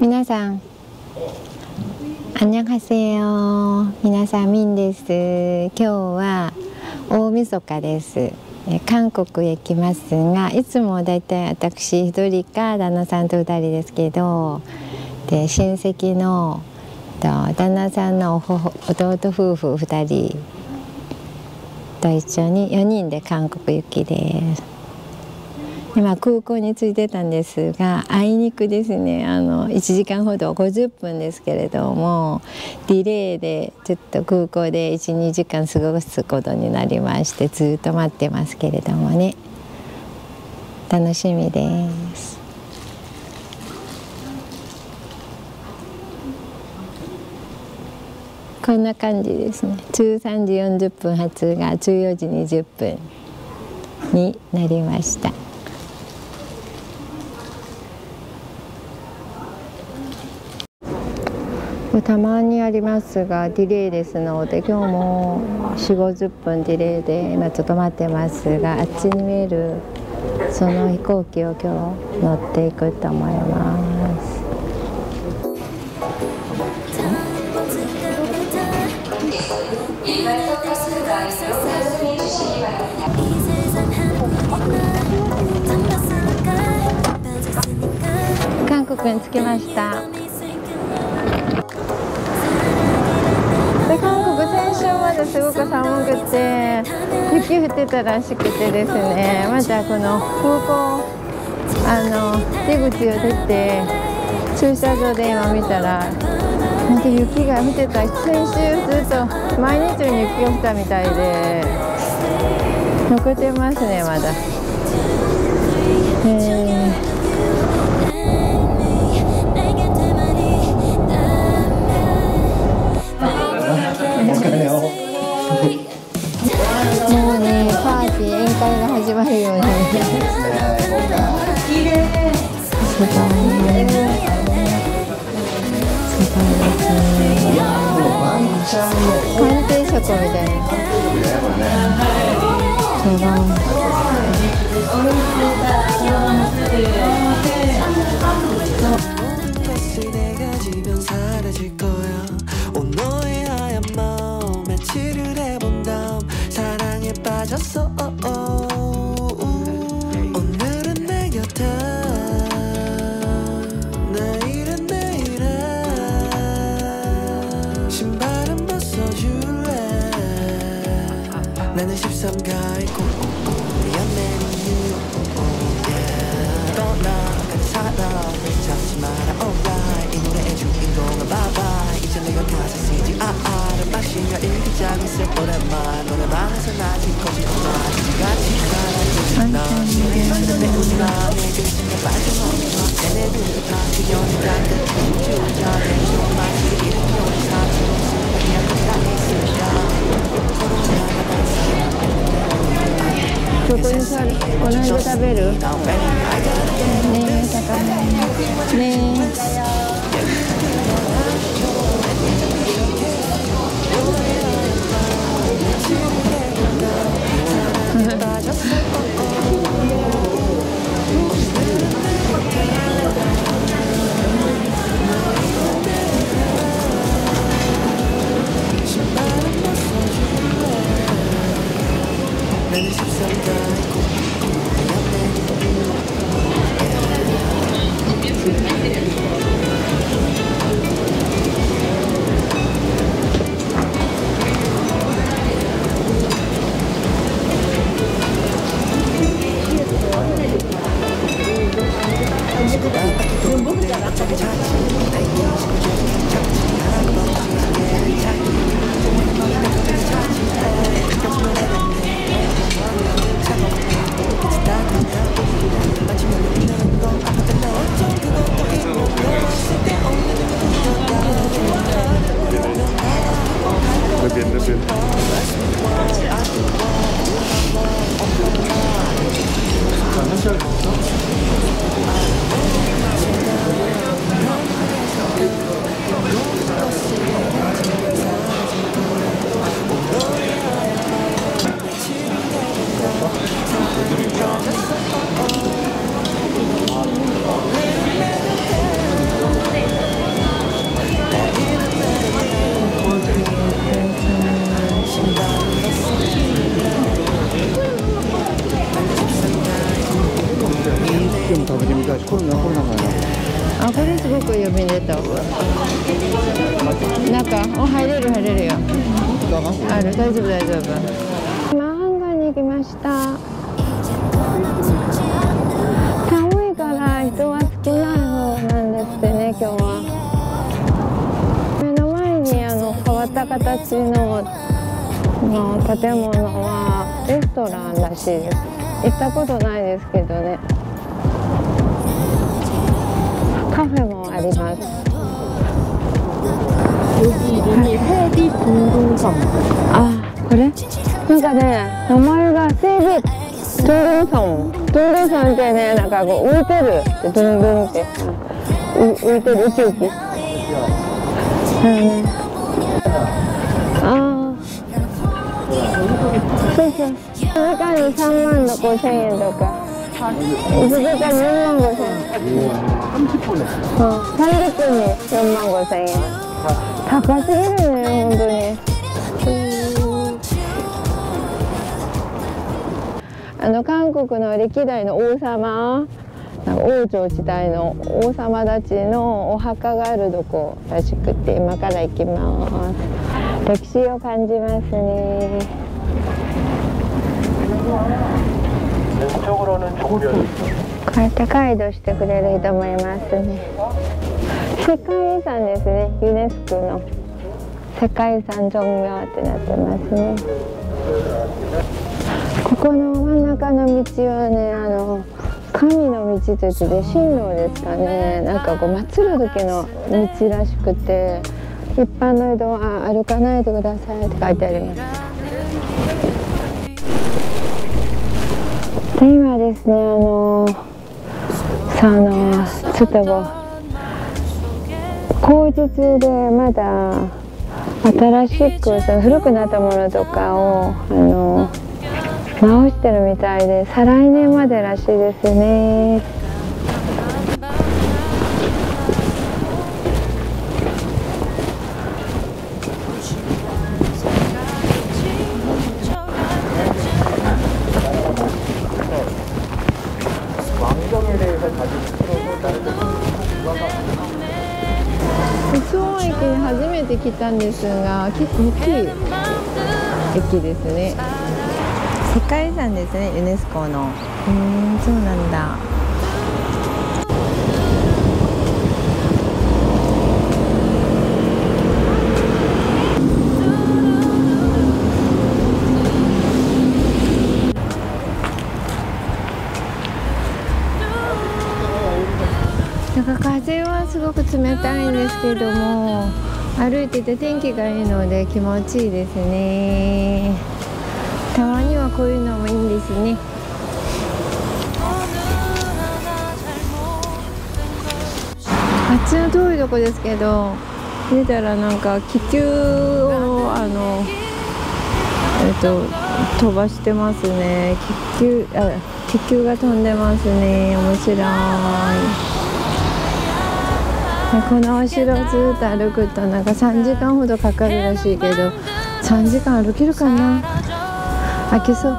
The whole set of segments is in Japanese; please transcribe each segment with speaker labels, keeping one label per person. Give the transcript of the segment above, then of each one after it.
Speaker 1: 皆さん、あんにゃかせよ。皆さん、みんです。今日は大晦日です。韓国へ来ますが、いつもだいたい私一人か旦那さんと二人ですけど、で親戚の旦那さんの弟夫婦二人と一緒に4人で韓国行きです。今空港に着いてたんですがあいにくですね。あの1時間ほど50分ですけれどもディレイでちょっと空港で12時間過ごすことになりましてずっと待ってますけれどもね。楽しみです。こんな感じですね。13時40分発が14時20分になりました。たまにありますがディレイですので今日も4 5 0分ディレイで今ちょっと待ってますがあっちに見えるその飛行機を今日乗っていくと思います。韓国に着きました。先週まですごく寒くて雪降ってたらしくてですねまたこの空港あの出口を出て駐車場で今見たらまた雪が降ってた。先週ずっと毎日に雪が降ったみたいで残ってますねまだ。えー。もう。会が始まるように。すごいすごいですね鑑定職みたいな。す 나는 13가의 꿈내 연애는 뉴욕 떠나가는 사람을 잡지 마라. Alright 이 노래의 주인공은 bye 이제 내가 다시 CGI를 마시며 일기장을 쓸 오랜만 오랜만에서 나진 거짓 없지 같이 가라 난 지금 내 우울함에 그치며 빠져먹는 얘네들도 다 지겨운 땅끝 우주자. 내 정말 이렇게 온 사람 그냥 그냥 있을까 ここにさこの間食べる？ねえ魚 Thank you. in the bin.
Speaker 2: コロナコロナが
Speaker 1: あこれすごく読み出た。中お入れる入れるよ。ある。大丈夫大丈夫。今ハンに行きました。寒いから人は少ない方なんですってね今日は。目の前にあの変わった形のの建物はレストランらしいです。行ったことないですけどねフェもありますあこれ？なんかね名前が西武トゥルンソントゥルンソンってねなんかこう浮いてるってトゥントゥルンって。う浮いてるウキウキ。うん。ああそうそう。それから3万の5千円とか。それから4万5千円。うん30分に4万5千円高す。ぎるね本当にあの韓国の歴代の王様なんか王朝時代の王様たちのお墓があるとこらしくて今から行きます。歴史を感じます。ねこうやってガイドしてくれる人もいますね。世界遺産ですね。ユネスコの世界遺産情名ってなってますね。ここの真ん中の道はねあの神の道としてで神道ですかね。なんかこう祭る時の道らしくて一般の人は歩かないでくださいって書いてあります。で今ですねあのそのちょっとこう口実でまだ新しくその古くなったものとかをあの直してるみたいで再来年までらしいですね。駅に初めて来たんですが結構大きい駅ですね。世界遺産ですねユネスコの。うんそうなんだなんか風はすごく冷たいんですけども歩いてて天気がいいので気持ちいいですね。たまにはこういうのもいいんですね。あっちの遠いとこですけど見たらなんか気球をあのえっと飛ばしてますね。気球あ気球が飛んでますね。面白い。このお城をずっと歩くとなんか3時間ほどかかるらしいけど3時間歩けるかな開けそう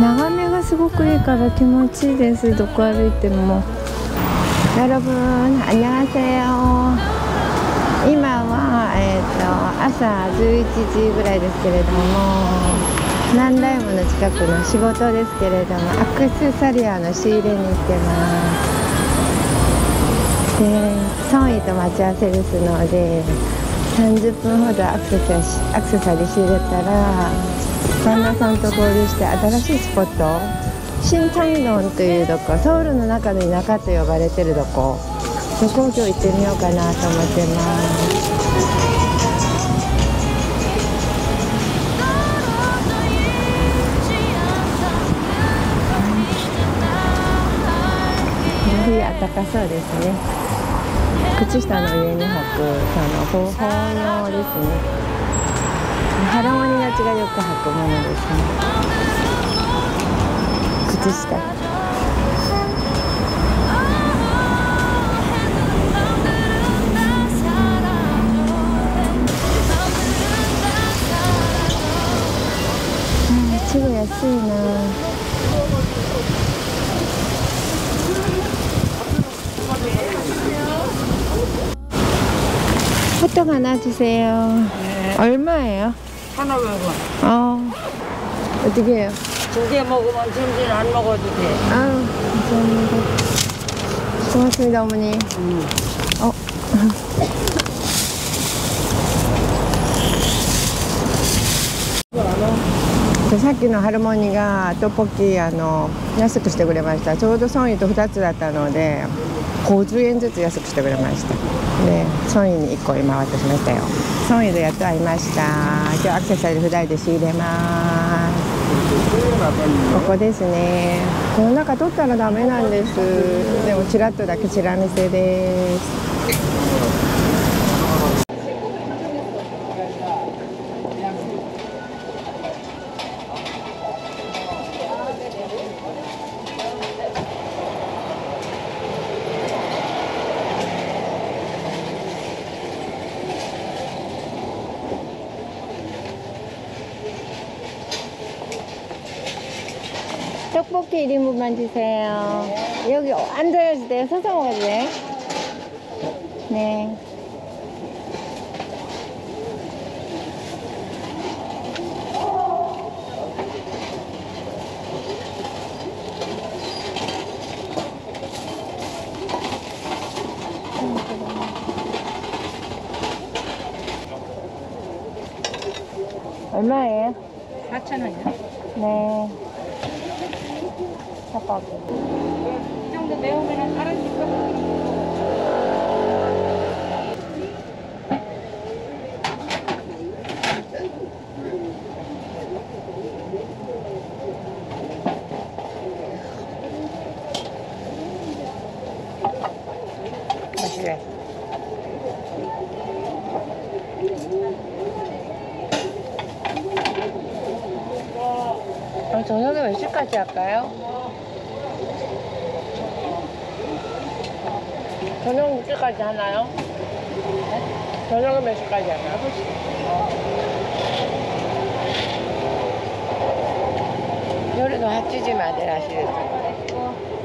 Speaker 1: 眺めがすごくいいから気持ちいいですどこ歩いても여러분안녕하세요今は、えーと、朝11時ぐらいですけれども 南大門の近くの仕事ですけれどもアクセサリアの仕入れに行ってます。でソンイと待ち合わせですので30分ほどアクセサアクセサリー仕入れたら旦那さんと合流して新しいスポット新チャンドンというとこソウルの中の田舎と呼ばれてるとこそこを今日行ってみようかなと思ってます。暖かそうですね。靴下の上に履くその方法用ですね。腹ワニがちがよく履くものですね。靴下。安いな。 떡 하나 주세요. 얼마예요?
Speaker 3: 하나 먹어.
Speaker 1: 어, 어떻게 해요?
Speaker 3: 두 개 먹으면 점심 안 먹어도 돼.
Speaker 1: 아유, 감사합니다. 고맙습니다, 어머니. 어.でさっきのハルモニがトッポッキあの安くしてくれましたちょうどソンイと2つだったので 50円ずつ安くしてくれました。でソイに1個今渡しましたよ。ソンイでやっと会いました。今日アクセサリー2人で仕入れます。ここですね。この中取ったらダメなんです。でもちらっとだけチラ見せです。 떡볶이 1인분만 주세요. 여기 앉아야지 돼요? 서서 먹어도 돼? 네. 얼마예요?
Speaker 3: 4,000원이요?
Speaker 1: 네. 떡볶이.
Speaker 3: 이 정도 매우면 다른
Speaker 1: 맛있어요. 어, 저녁에 몇 시까지 할까요? 저녁 몇 시까지 하나요? 네? 저녁은 몇 시까지 하나요?夜の 8時までらしいです。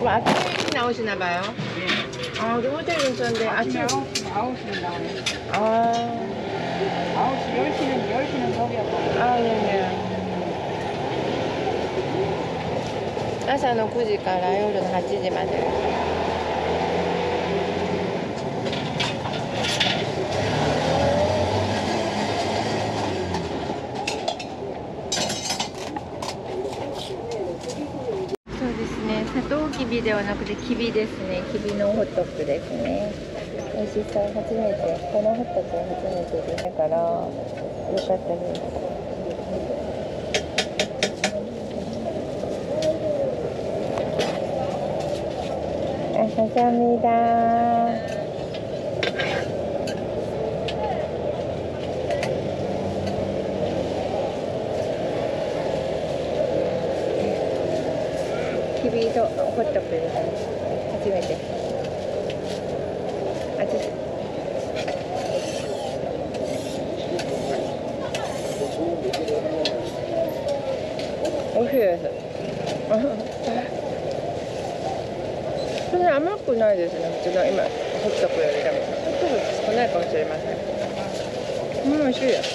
Speaker 1: 그럼 아침에 나오시나 봐요? 아, 우리 호텔 근처인데 아침
Speaker 3: 9시, 9시는 나오네.
Speaker 1: 아,
Speaker 3: 9시, 10시는, 10시는 거기야.
Speaker 1: 아, 네네. 朝の9時から夜の8時まで。 ギではなくてきびですね。のホットクですね。美味しそう初めて。このホットク初めてでだからよかったです。ささみだビートホットプレート初めて。あちおいしいです。そんな甘くないですね。普通の今ホットプよりでも。ホットプ少ないかもしれません。うん美味しいです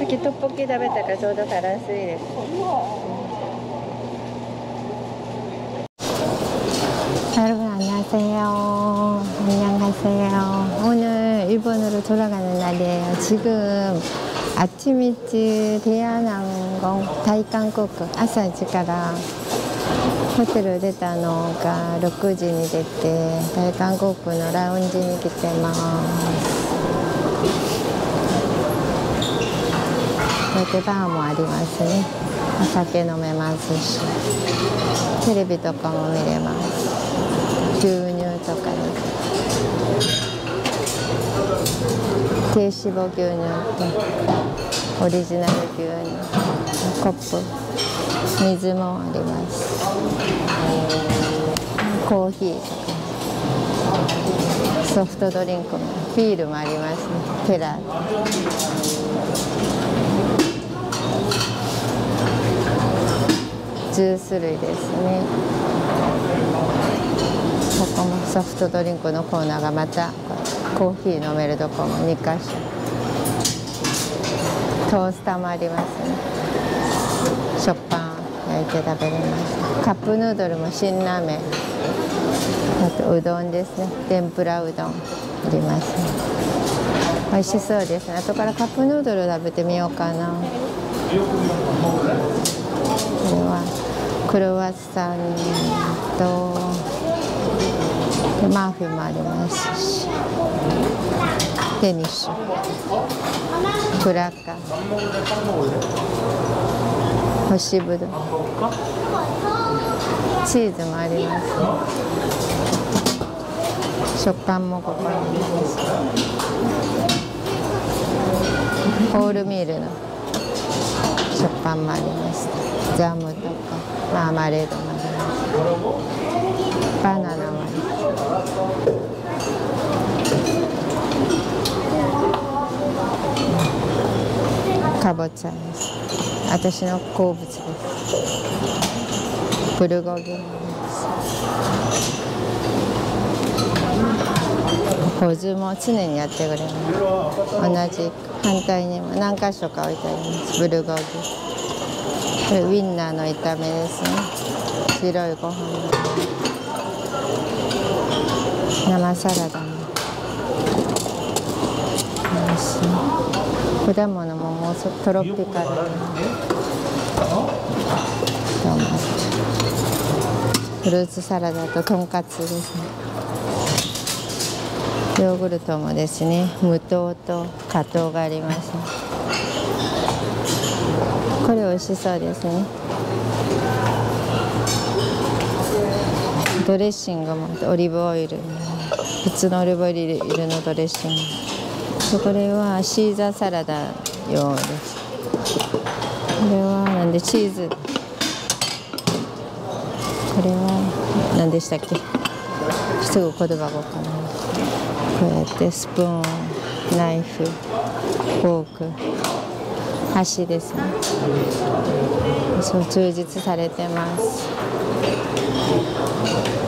Speaker 1: さっきトッポッキ食べたからちょうどバランスいいです 여러분 안녕하세요. 안녕하세요. 오늘 일본으로 돌아가는 날이에요. 지금 아침 일찍 대한항공 다이칸국 아사지から ホテル出たのが6時に出て大韓航空のラウンジに来てます こうやってバーもありますね。お酒飲めます。しテレビとかも見れます牛乳とかです低脂肪牛乳とオリジナル牛乳コップ水もあります。コーヒーとか。ソフトドリンクもビールもありますね。テラ10種類ですね。ここもソフトドリンクのコーナーがまたコーヒー飲めるとこも2箇所。トースターもありますね。食パン焼いて食べれます。カップヌードルも辛ラーメン。あとうどんですね。天ぷらうどんありますね。美味しそうですね。後からカップヌードル食べてみようかな。これは。クロワッサンとマーフィンもあります。しデニッシュ。クラッカー。干しぶどう。チーズもあります。食パンもここにあります。ホールミールの。食パンもありますジャムとかマーマレードもありますバナナもありますかぼちゃです。私の好物です。ブルゴギです。補充も常にやってくれます。同じ反対にも何箇所か置いてありますブルゴギこれウインナーの炒めですね白いご飯生サラダも美味しい果物ももうトロピカルフルーツサラダととんかつですねヨーグルトもですね無糖と果糖があります、これ美味しそうですね。ドレッシングもオリーブオイル普通のオリーブオイルのドレッシング。これはシーザーサラダ用です。これはなんでチーズ。これは何でしたっけ？すぐ言葉が分かない。こうやってスプーンナイフフォーク箸ですね。そう充実されてます。